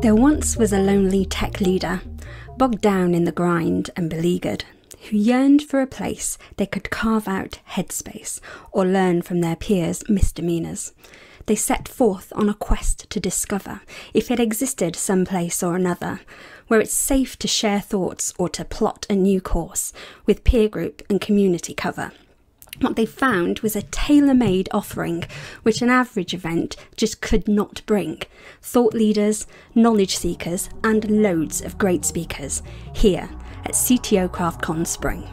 There once was a lonely tech leader, bogged down in the grind and beleaguered, who yearned for a place they could carve out headspace or learn from their peers' misdemeanours. They set forth on a quest to discover if it existed some place or another where it's safe to share thoughts or to plot a new course with peer group and community cover. What they found was a tailor made offering which an average event just could not bring. Thought leaders, knowledge seekers, and loads of great speakers here at CTO CraftCon Spring.